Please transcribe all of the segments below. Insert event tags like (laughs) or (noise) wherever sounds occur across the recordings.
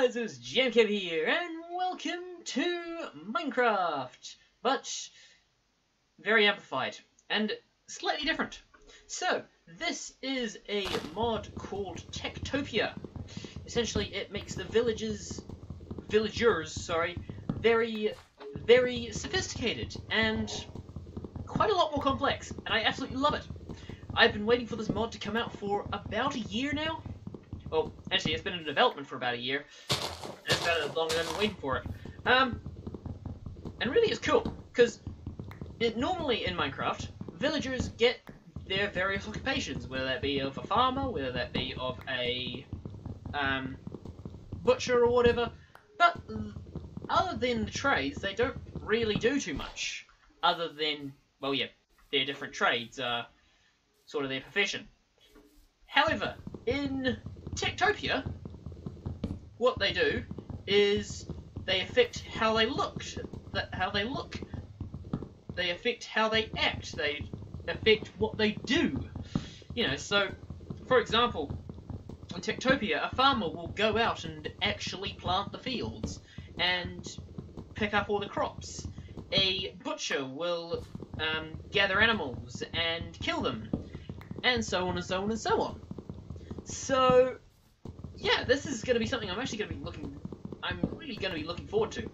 guys, it's Jamcam here, and welcome to Minecraft, but very amplified and slightly different. So, this is a mod called TekTopia. Essentially, it makes the villages, villagers, sorry, very, very sophisticated and quite a lot more complex, and I absolutely love it. I've been waiting for this mod to come out for about a year now. Well, actually, it's been in development for about a year. That's about as long as I've been waiting for it. Um, and really, it's cool because normally in Minecraft, villagers get their various occupations, whether that be of a farmer, whether that be of a um, butcher or whatever. But other than the trades, they don't really do too much. Other than, well, yeah, their different trades are sort of their profession. However, in TekTopia, what they do is they affect how they look, how they look. They affect how they act. They affect what they do. You know, so for example, in TekTopia, a farmer will go out and actually plant the fields and pick up all the crops. A butcher will um, gather animals and kill them, and so on and so on and so on. So, yeah, this is going to be something I'm actually going to be looking, I'm really going to be looking forward to.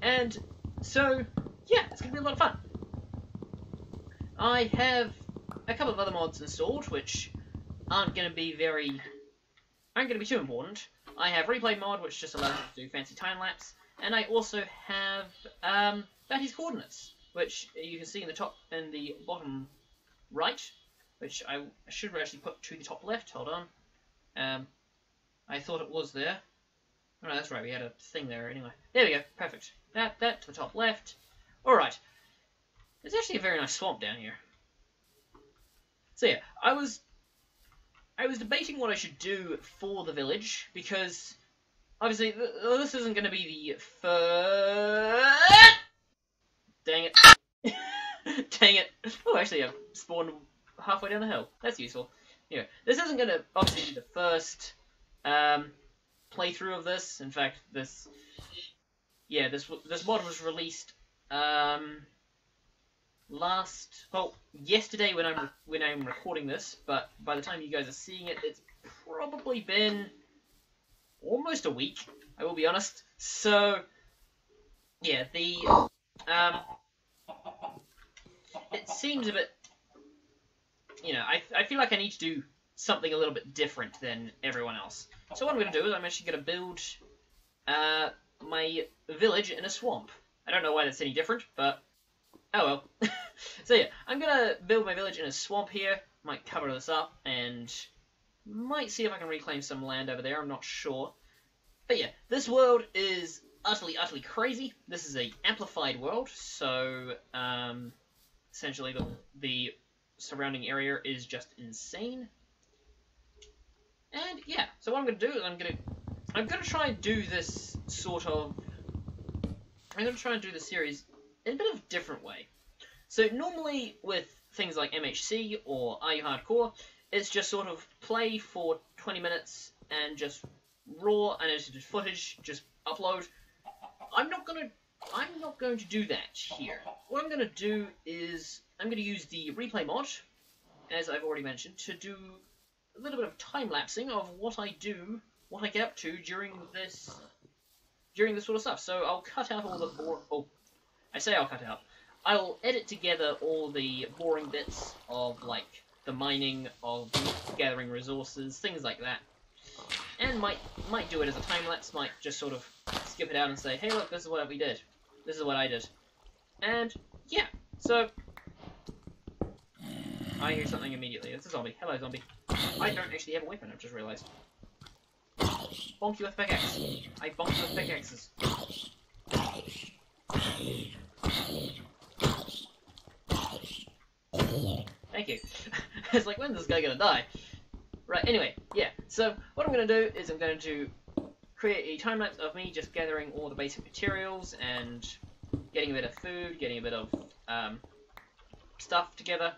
And so, yeah, it's going to be a lot of fun. I have a couple of other mods installed, which aren't going to be very, aren't going to be too important. I have Replay Mod, which just allows you to do fancy time-lapse, and I also have um, Batty's Coordinates, which you can see in the top and the bottom right, which I should actually put to the top left. Hold on. Um, I thought it was there. Oh, no, that's right. We had a thing there anyway. There we go. Perfect. That, that to the top left. All right. There's actually a very nice swamp down here. So yeah, I was I was debating what I should do for the village because obviously th this isn't going to be the first. Dang it! (laughs) Dang it! Oh, actually, I spawned halfway down the hill. That's useful. Anyway, this isn't going to obviously be the first um, playthrough of this. In fact, this yeah, this this mod was released um, last well yesterday when I'm when I'm recording this, but by the time you guys are seeing it, it's probably been almost a week. I will be honest. So yeah, the um, it seems a bit you know, I, I feel like I need to do something a little bit different than everyone else. So what I'm going to do is I'm actually going to build uh, my village in a swamp. I don't know why that's any different, but oh well. (laughs) so yeah, I'm going to build my village in a swamp here. Might cover this up and might see if I can reclaim some land over there. I'm not sure. But yeah, this world is utterly, utterly crazy. This is a amplified world, so um, essentially the, the surrounding area is just insane. And yeah, so what I'm gonna do is I'm gonna I'm gonna try and do this sort of I'm gonna try and do the series in a bit of a different way. So normally with things like MHC or Are You Hardcore, it's just sort of play for 20 minutes and just raw unedited footage, just upload. I'm not gonna I'm not going to do that here. What I'm going to do is I'm going to use the replay mod, as I've already mentioned, to do a little bit of time lapsing of what I do, what I get up to during this during this sort of stuff. So I'll cut out all the bore. Oh, I say I'll cut out. I'll edit together all the boring bits of like the mining, of gathering resources, things like that, and might might do it as a time lapse. Might just sort of skip it out and say, hey, look, this is what we did. This is what I did. And, yeah, so... I hear something immediately. It's a zombie. Hello, zombie. I don't actually have a weapon, I've just realised. Bonk you with pickaxe. I bonk with pickaxes. Thank you. (laughs) it's like, when's this guy gonna die? Right, anyway, yeah. So, what I'm gonna do is I'm going to create a time lapse of me just gathering all the basic materials and getting a bit of food, getting a bit of um, stuff together.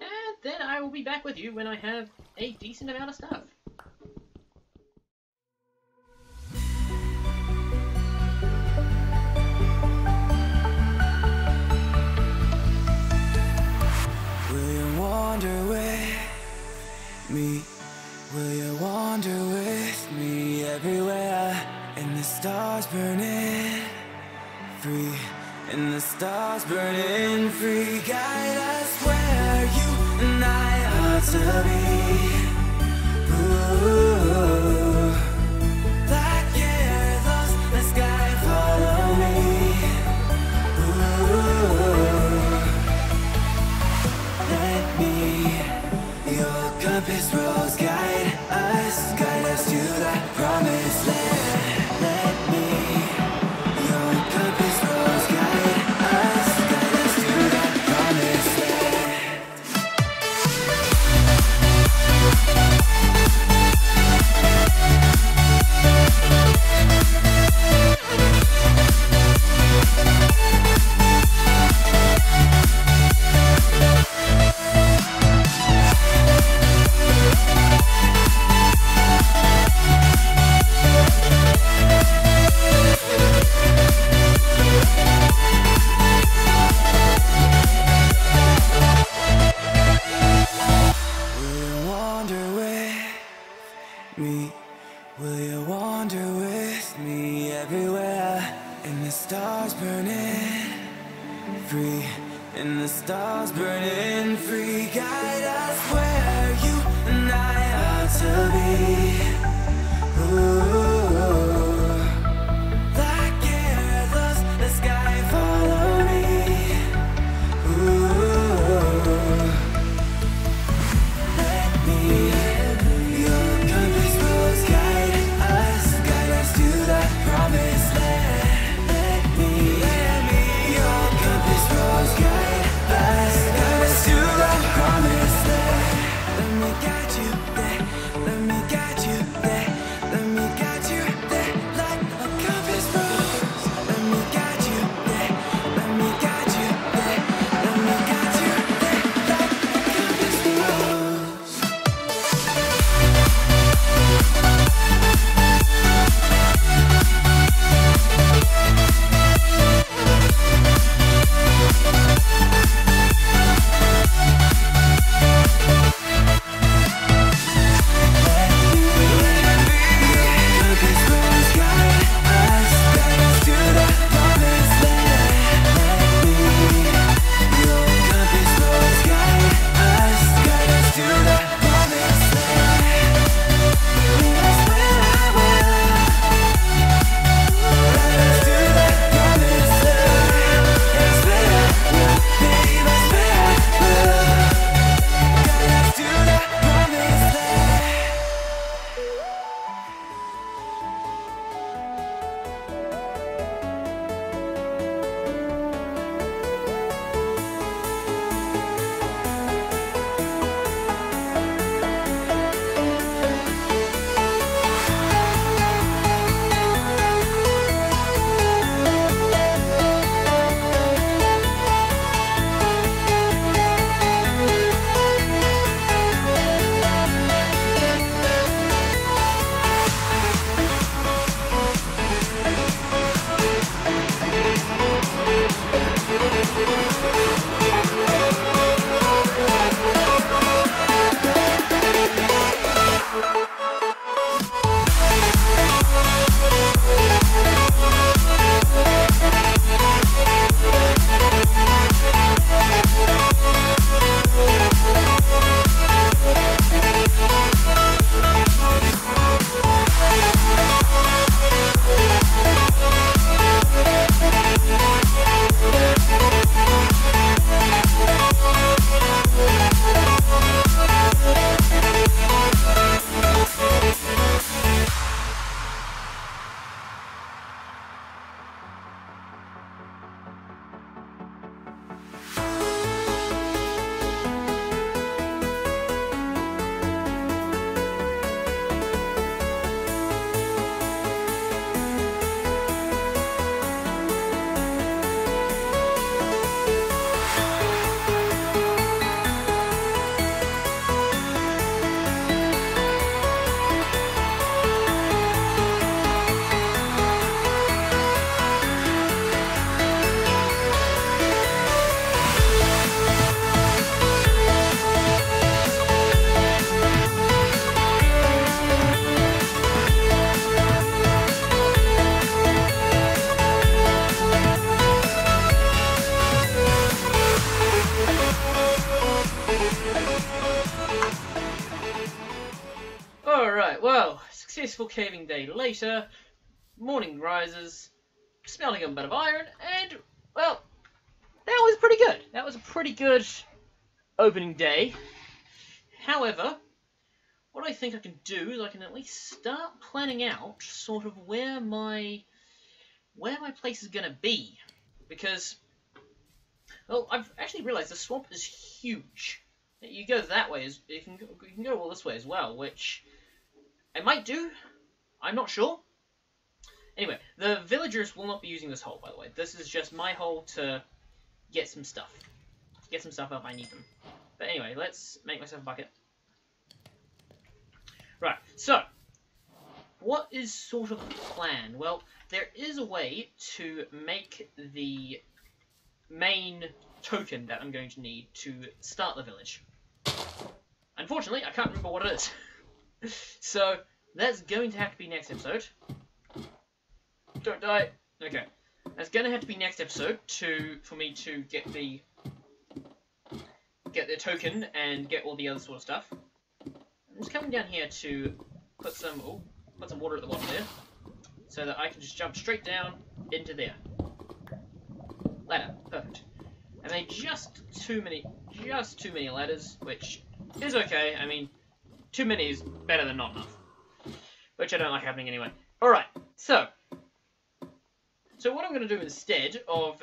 And then I will be back with you when I have a decent amount of stuff. Will you wander with me? Will you wander with me everywhere? And the stars burning free and the stars burning free. Guide us where you and I ought to be. Caving day later, morning rises, smelling a bit of iron, and, well, that was pretty good. That was a pretty good opening day. However, what I think I can do is I can at least start planning out sort of where my where my place is gonna be, because well, I've actually realised the swamp is huge. You go that way, you can you can go all this way as well, which I might do. I'm not sure. Anyway, the villagers will not be using this hole, by the way. This is just my hole to get some stuff. Get some stuff up, I need them. But anyway, let's make myself a bucket. Right, so, what is sort of the plan? Well, there is a way to make the main token that I'm going to need to start the village. Unfortunately, I can't remember what it is. (laughs) so, that's going to have to be next episode. Don't die. Okay. That's going to have to be next episode to for me to get the get the token and get all the other sort of stuff. I'm just coming down here to put some put some water at the bottom there, so that I can just jump straight down into there. Ladder, perfect. I made just too many, just too many ladders, which is okay. I mean, too many is better than not enough, which I don't like happening anyway. All right, so so what I'm going to do instead of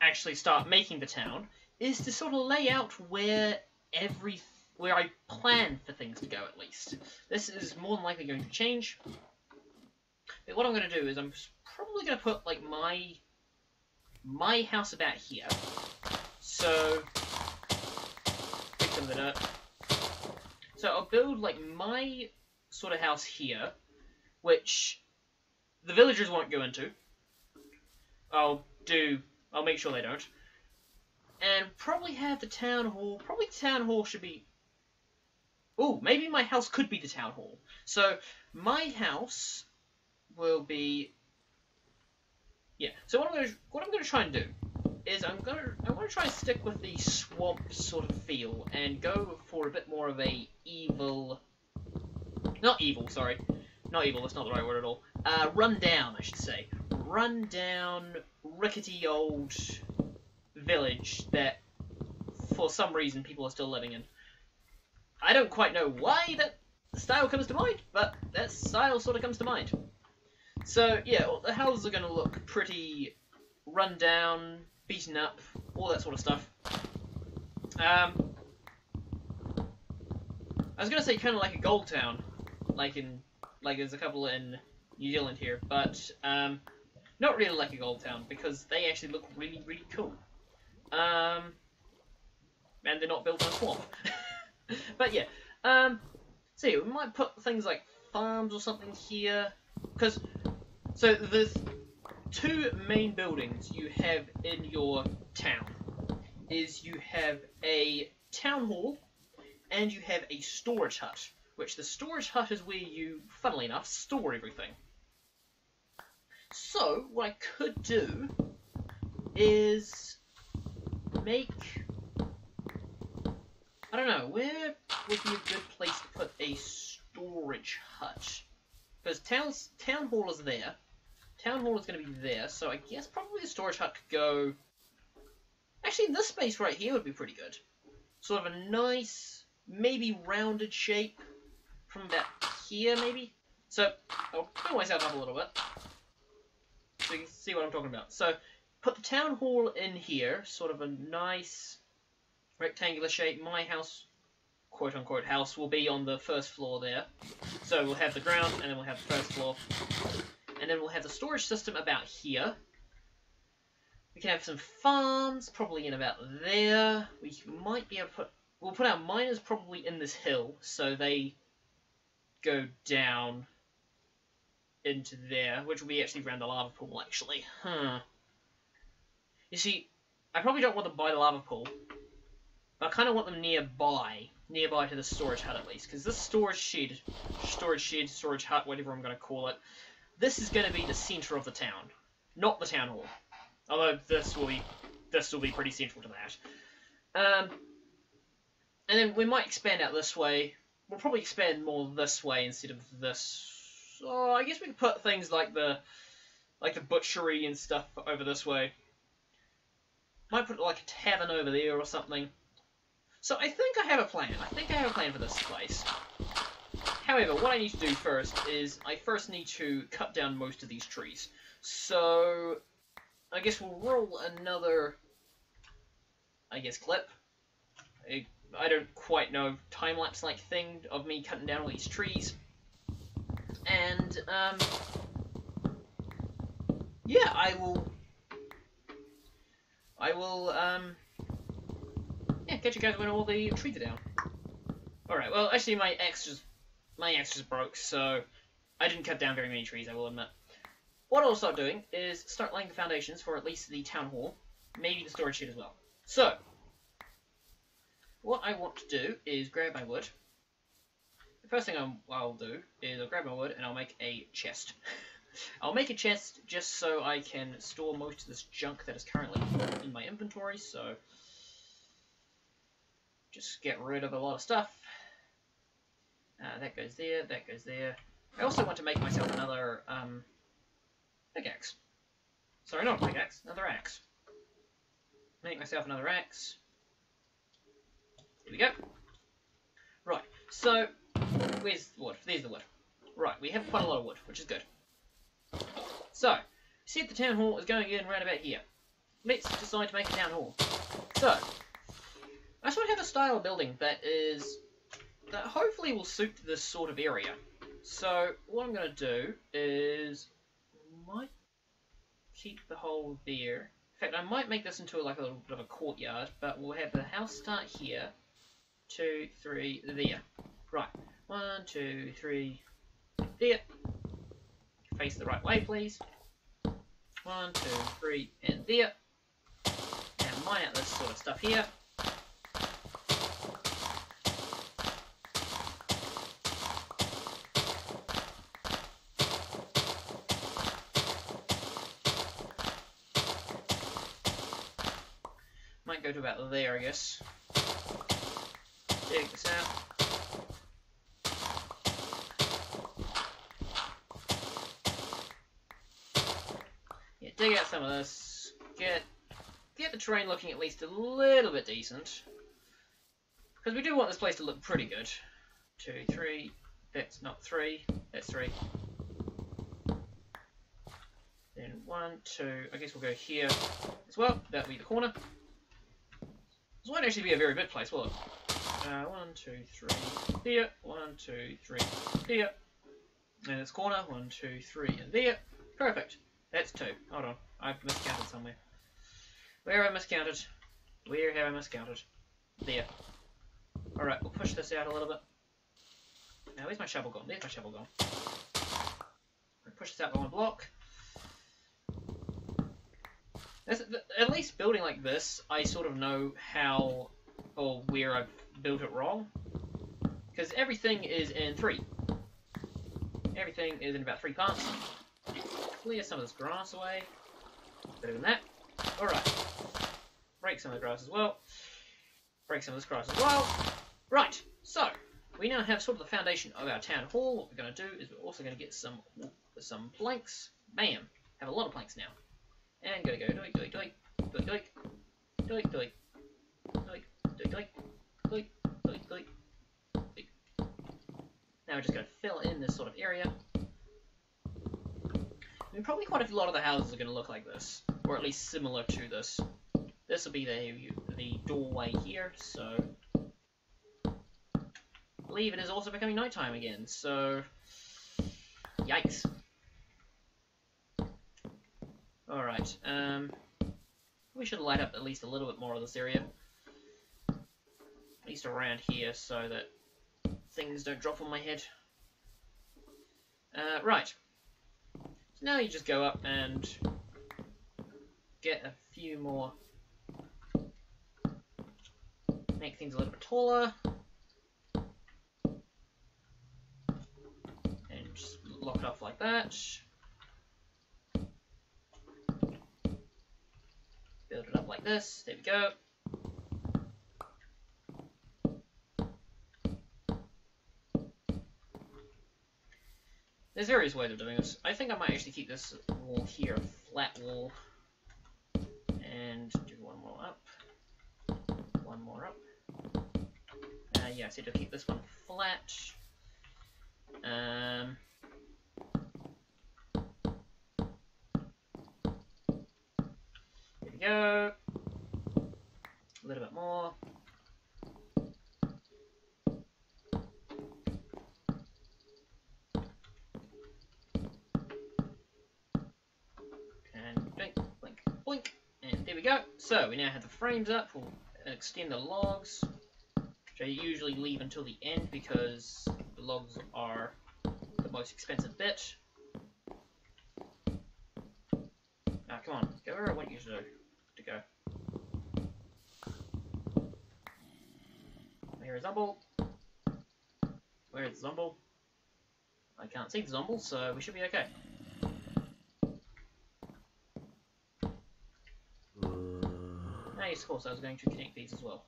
actually start making the town is to sort of lay out where every where I plan for things to go at least. This is more than likely going to change. But what I'm going to do is I'm probably going to put like my my house about here. So pick some of the dirt. So I'll build like my sort of house here, which the villagers won't go into. I'll do. I'll make sure they don't. And probably have the town hall. Probably the town hall should be. Oh, maybe my house could be the town hall. So my house will be. Yeah. So what I'm gonna what I'm gonna try and do is I'm gonna I want to try and stick with the swamp sort of feel and go for a bit more of a evil. Not evil, sorry. Not evil. That's not the right word at all. Uh, run down, I should say run-down, rickety old village that, for some reason, people are still living in. I don't quite know why that style comes to mind, but that style sort of comes to mind. So, yeah, the houses are going to look pretty run down, beaten up, all that sort of stuff. Um, I was going to say kind of like a gold town, like in, like there's a couple in New Zealand here, but um, not really like a gold town, because they actually look really, really cool. Um, and they're not built on swamp. (laughs) but yeah, um, see, we might put things like farms or something here, because, so the two main buildings you have in your town is you have a town hall and you have a storage hut, which the storage hut is where you, funnily enough, store everything. So, what I could do is make... I don't know, where would be a good place to put a storage hut? Because town, town hall is there. Town hall is going to be there, so I guess probably the storage hut could go... Actually, this space right here would be pretty good. Sort of a nice, maybe rounded shape from about here, maybe? So, I'll pull myself up a little bit so you can see what I'm talking about. So put the town hall in here, sort of a nice rectangular shape. My house, quote unquote house, will be on the first floor there. So we'll have the ground, and then we'll have the first floor. And then we'll have the storage system about here. We can have some farms, probably in about there. We might be able to put... We'll put our miners probably in this hill, so they go down into there, which will be actually around the lava pool, actually. Huh. You see, I probably don't want them by the lava pool, but I kind of want them nearby, nearby to the storage hut at least, because this storage shed, storage shed, storage hut, whatever I'm going to call it, this is going to be the centre of the town, not the town hall. Although this will be, this will be pretty central to that. Um, and then we might expand out this way. We'll probably expand more this way instead of this So I guess we could put things like the like the butchery and stuff over this way. Might put like a tavern over there or something. So I think I have a plan. I think I have a plan for this place. However, what I need to do first is I first need to cut down most of these trees. So I guess we'll roll another, I guess, clip. I don't quite know, time-lapse like thing of me cutting down all these trees. And, um, yeah, I will, I will, um, yeah, catch you guys when all the trees are down. Alright, well, actually my axe just, my axe just broke, so I didn't cut down very many trees, I will admit. What I'll start doing is start laying the foundations for at least the town hall, maybe the storage shed as well. So, what I want to do is grab my wood. The first thing i will do is I'll grab my wood and I'll make a chest. (laughs) I'll make a chest just so I can store most of this junk that is currently in my inventory, so just get rid of a lot of stuff. Uh, that goes there, that goes there. I also want to make myself another um, pickaxe. Sorry, not a pickaxe, another axe. Make myself another axe. Here we go. Right, so, where's the wood? There's the wood. Right, we have quite a lot of wood, which is good. So, see if the town hall is going in right about here. Let's decide to make a town hall. So, I want to have a style of building that is that hopefully will suit this sort of area. So what I'm going to do is might keep the hole there. In fact, I might make this into like a little bit of a courtyard, but we'll have the house start here. Two, three, there. Right. One, two, three, there. Face the right way, please. One, two, three, and there. And mine out this sort of stuff here. Might go to about there, I guess. Dig this out. Yeah, dig out some of this. Get get the terrain looking at least a little bit decent. Because we do want this place to look pretty good. Two, three. That's not three. That's three. Then one, two. I guess we'll go here as well. That'll be the corner. This won't actually be a very big place, will it? Uh, one, two, three, there. One, two, three, there. And its corner. One, two, three, and there. Perfect. That's two. Hold on. I've miscounted somewhere. Where have I miscounted? Where have I miscounted? There. Alright, we'll push this out a little bit. Now, where's my shovel gone? There's my shovel gone. Push this out by one block at least building like this, I sort of know how or where I've built it wrong. Because everything is in three. Everything is in about three parts. Clear some of this grass away. Better than that. Alright. Break some of the grass as well. Break some of this grass as well. Right, so, we now have sort of the foundation of our town hall. What we're going to do is we're also going to get some some planks. Bam! Have a lot of planks now. And gotta go doink doink doink doink doink doink doink doink doink doink doink doink doink doink. Now we're just gonna fill in this sort of area. I mean, probably quite a lot of the houses are gonna look like this, or at least similar to this. This will be the the doorway here, so. I believe it is also becoming nighttime again, so. Yikes. Alright, um, we should light up at least a little bit more of this area. Around here so that things don't drop on my head. Uh, right. So now you just go up and get a few more make things a little bit taller and just lock it off like that Build it up like this. There we go. There's various ways of doing this. I think I might actually keep this wall here flat wall. And do one more up. One more up. Uh, yeah, so to keep this one flat. Um, here we go. A little bit more. So we now have the frames up. We'll extend the logs, which I usually leave until the end because the logs are the most expensive bit. Now, come on, go where I want you to, to go. Here is Zumble. Where is Zumble? I can't see the Zumble, so we should be okay. Of course, I was going to connect these as well.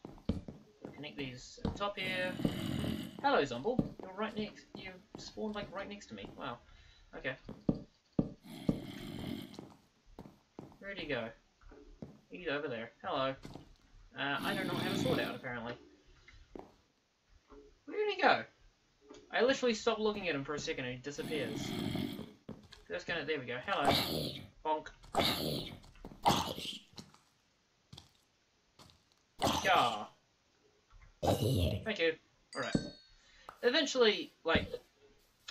Connect these at the top here. Hello, Zumble. You're right next. You spawned like right next to me. Wow. Okay. Where'd he go? He's over there. Hello. Uh, I don't know how to sort out, apparently. Where did he go? I literally stopped looking at him for a second and he disappears. Just gonna, there we go. Hello. Bonk. Yeah. Thank you. Alright. Eventually, like,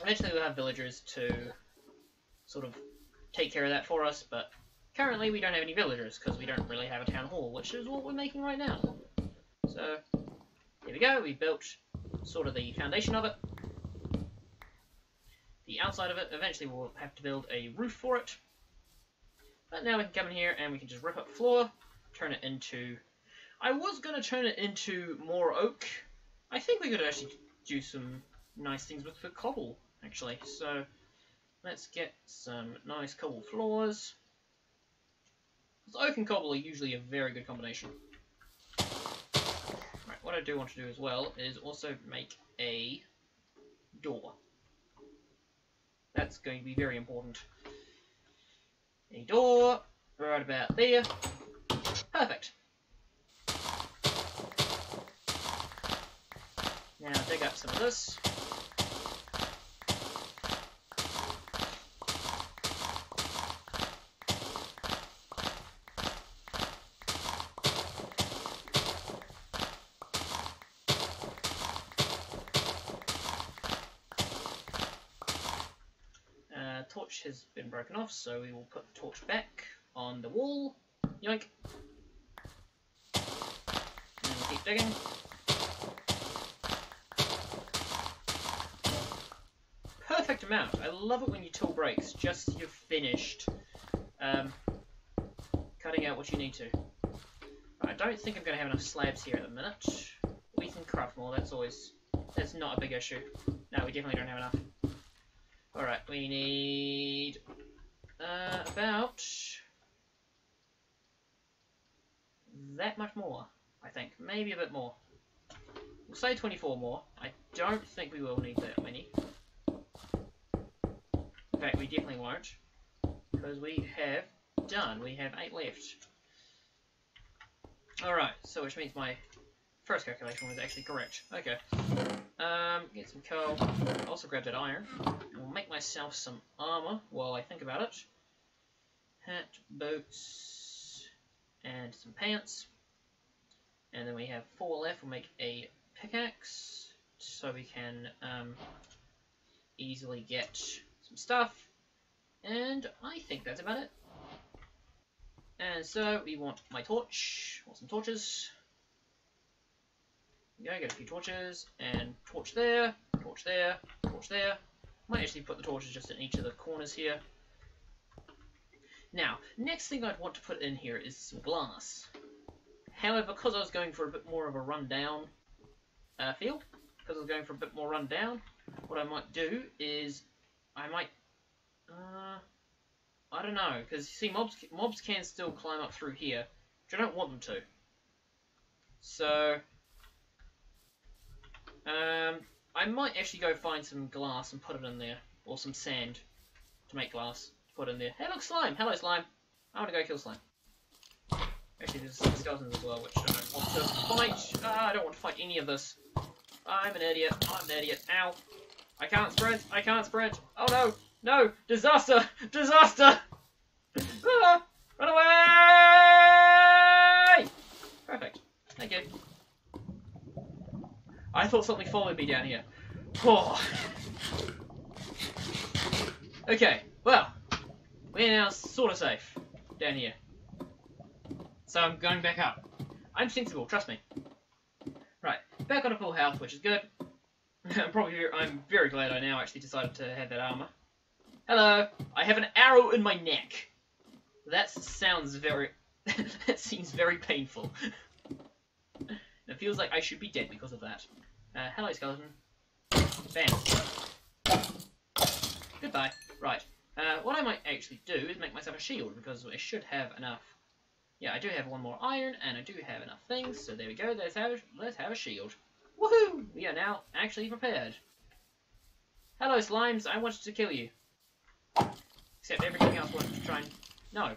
eventually we'll have villagers to sort of take care of that for us, but currently we don't have any villagers because we don't really have a town hall, which is what we're making right now. So, here we go. We built sort of the foundation of it. The outside of it, eventually we'll have to build a roof for it. But now we can come in here and we can just rip up floor, turn it into... I was going to turn it into more oak. I think we could actually do some nice things with the cobble, actually. So, let's get some nice cobble floors. Oak and cobble are usually a very good combination. Right, what I do want to do as well is also make a door. That's going to be very important. A door, right about there. Perfect. Now dig up some of this. Uh, torch has been broken off, so we will put the torch back on the wall. Yoink. And keep digging. Perfect I love it when your tool breaks, just as you've finished um, cutting out what you need to. I don't think I'm going to have enough slabs here at the minute. We can craft more, that's always, that's not a big issue. No, we definitely don't have enough. Alright, we need uh, about that much more, I think. Maybe a bit more. We'll say 24 more. I don't think we will need that many. Fact, we definitely won't. Because we have done. We have 8 left. Alright, so which means my first calculation was actually correct. Okay. Um, get some coal. Also grab that iron. I'll make myself some armor while I think about it. Hat, boots, and some pants. And then we have four left. We'll make a pickaxe so we can um, easily get some stuff. And I think that's about it. And so we want my torch, or some torches. Yeah, get a few torches, and torch there, torch there, torch there. Might actually put the torches just in each of the corners here. Now, next thing I'd want to put in here is some glass. However, because I was going for a bit more of a rundown uh, feel, because I was going for a bit more rundown, what I might do is I might, uh, I don't know, because you see, mobs mobs can still climb up through here, which I don't want them to. So, um, I might actually go find some glass and put it in there, or some sand to make glass to put in there. Hey, look, slime! Hello, slime! I want to go kill slime. Actually, there's some skeletons as well, which I don't want to fight. Ah, I don't want to fight any of this. I'm an idiot. I'm an idiot. Ow. I can't sprint. I can't sprint. Oh no. No. Disaster. (laughs) Disaster. Ah, run away. Perfect. Thank you. I thought something followed me down here. Oh. Okay. Well, we're now sort of safe down here. So I'm going back up. I'm sensible, trust me. Right, back on a full health, which is good. I'm (laughs) probably I'm very glad I now actually decided to have that armor. Hello, I have an arrow in my neck. That sounds very. (laughs) that seems very painful. (laughs) it feels like I should be dead because of that. Uh, hello, skeleton. Bam. Goodbye. Right. Uh, what I might actually do is make myself a shield because I should have enough yeah, I do have one more iron, and I do have enough things, so there we go, let's have, let's have a shield. Woohoo! We are now actually prepared. Hello, slimes, I wanted to kill you. Except everything else wanted to try and... No.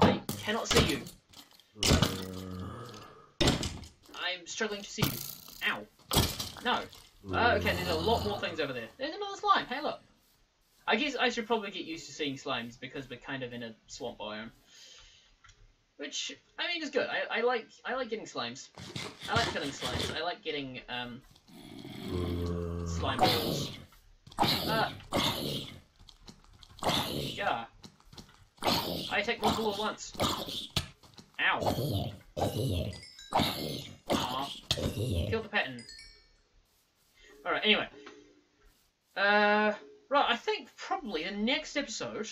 I cannot see you. I'm struggling to see you. Ow. No. Uh, okay, there's a lot more things over there. There's another slime, hey look. I guess I should probably get used to seeing slimes because we're kind of in a swamp biome. Which I mean is good. I, I like I like getting slimes. I like killing slimes. I like getting um slime balls. Uh, yeah. I take one multiple at once. Ow. Kill the pattern. Alright, anyway. Uh, right, I think probably the next episode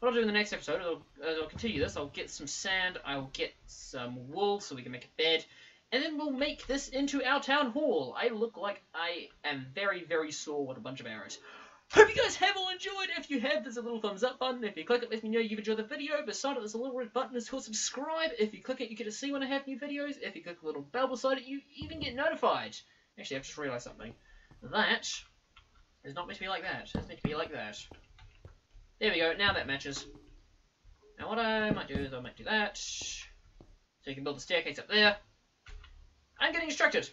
what I'll do in the next episode, I'll, I'll continue this, I'll get some sand, I'll get some wool so we can make a bed, and then we'll make this into our town hall. I look like I am very, very sore with a bunch of arrows. Hope you guys have all enjoyed. If you have, there's a little thumbs up button. If you click it, let me know you've enjoyed the video. Beside it, there's a little red button. It's called subscribe. If you click it, you get to see when I have new videos. If you click the little bell beside it, you even get notified. Actually, I've just realised something. That is not meant to be like that. It's meant to be like that. There we go, now that matches. Now what I might do is I might do that. So you can build the staircase up there. I'm getting instructed.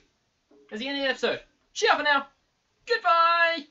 That's the end of the episode. Ciao for now. Goodbye!